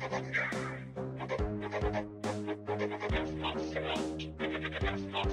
That's not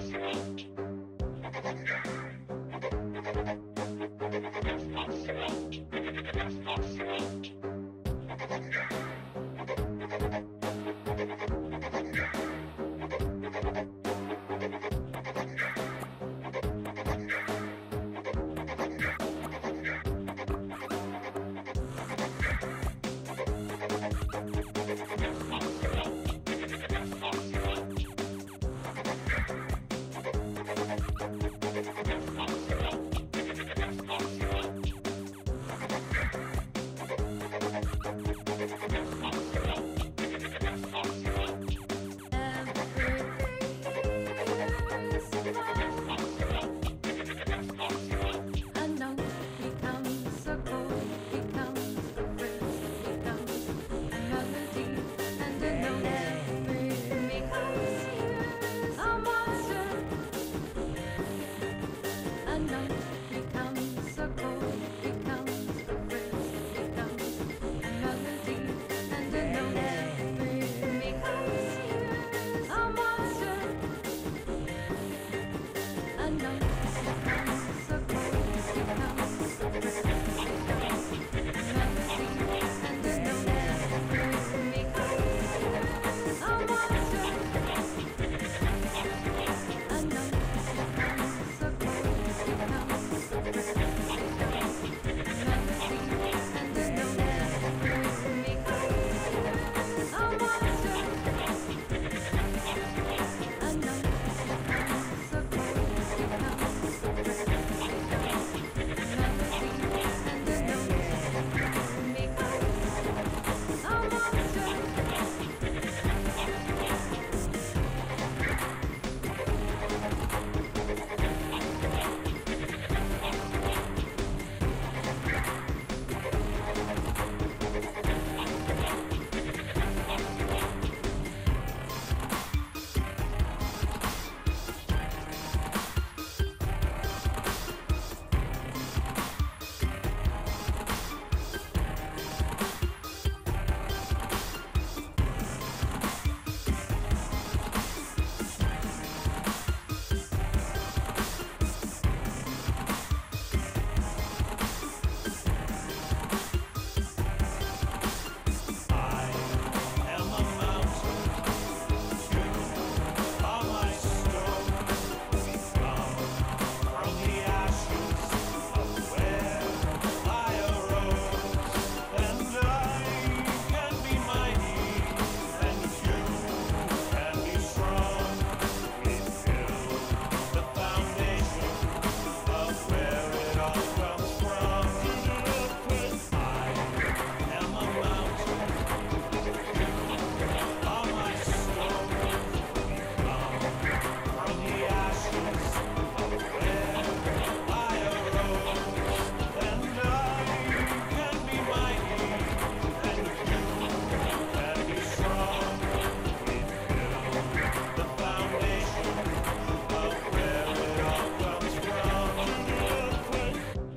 Thank you.